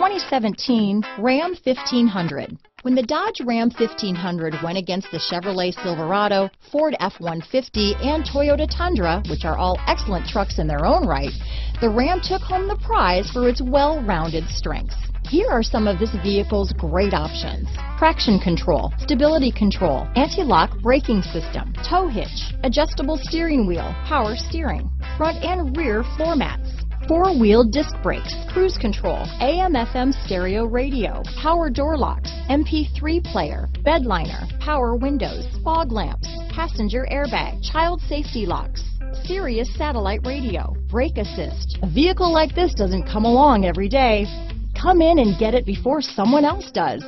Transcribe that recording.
2017 Ram 1500. When the Dodge Ram 1500 went against the Chevrolet Silverado, Ford F-150, and Toyota Tundra, which are all excellent trucks in their own right, the Ram took home the prize for its well-rounded strengths. Here are some of this vehicle's great options. Traction control, stability control, anti-lock braking system, tow hitch, adjustable steering wheel, power steering, front and rear floor mats, four-wheel disc brakes, cruise control, AM FM stereo radio, power door locks, MP3 player, bed liner, power windows, fog lamps, passenger airbag, child safety locks, Sirius satellite radio, brake assist. A vehicle like this doesn't come along every day. Come in and get it before someone else does.